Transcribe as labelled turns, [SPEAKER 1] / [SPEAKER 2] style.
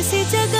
[SPEAKER 1] इस जगह